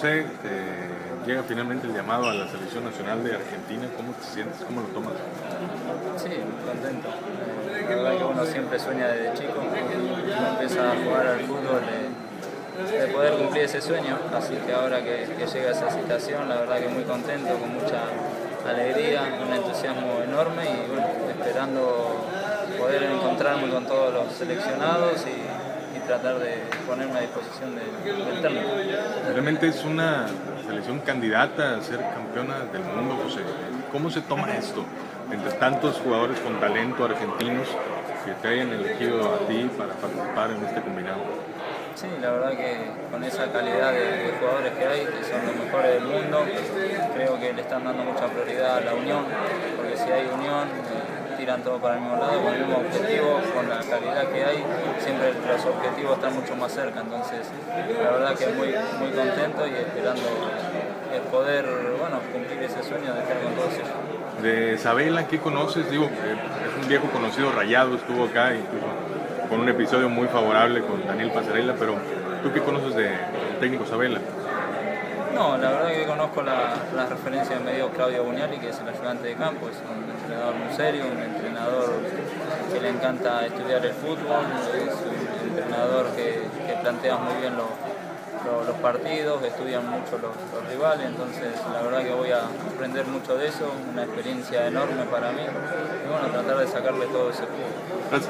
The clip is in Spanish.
José, llega finalmente el llamado a la selección nacional de Argentina. ¿Cómo te sientes? ¿Cómo lo tomas? Sí, contento. Eh, la verdad que uno siempre sueña desde chico, uno empieza a jugar al fútbol de, poder cumplir ese sueño. Así que ahora que, llega esa situación, la verdad que muy contento, con mucha alegría, un entusiasmo enorme y bueno, esperando poder encontrarme con todos los seleccionados y tratar de ponerme a disposición del técnico. Realmente es una selección candidata a ser campeona del mundo, José. ¿Cómo se toma esto? Entre tantos jugadores con talento argentinos que te hayan elegido a ti para participar en este combinado. Sí, la verdad que con esa calidad de, jugadores que hay, que son los mejores del mundo, creo que le están dando mucha prioridad a la unión, porque si hay unión, tiran todo para el mismo lado, con el mismo objetivo, con la calidad que hay, siempre los objetivos están mucho más cerca, entonces la verdad que muy, muy contento y esperando el poder bueno, cumplir ese sueño de estar con todos ellos. De Sabela, ¿qué conoces? Digo, es un viejo conocido, Rayado, estuvo acá incluso con un episodio muy favorable con Daniel Pasarela, pero ¿tú qué conoces del técnico Sabela? No, la verdad que conozco la, la referencia de medio Claudio Buñali, que es el ayudante de campo, es un entrenador muy serio, un entrenador que le encanta estudiar el fútbol, es un entrenador que, plantea muy bien los, partidos, estudia mucho los, rivales, entonces la verdad que voy a aprender mucho de eso, una experiencia enorme para mí y bueno, tratar de sacarle todo ese fútbol.